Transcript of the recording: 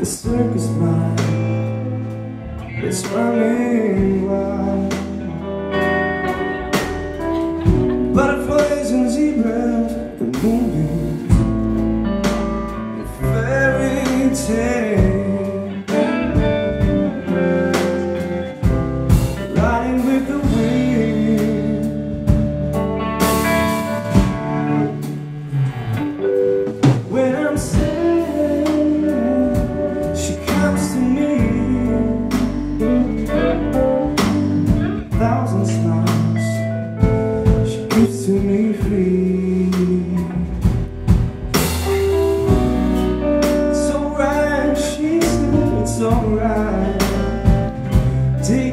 The circus mind is running wild.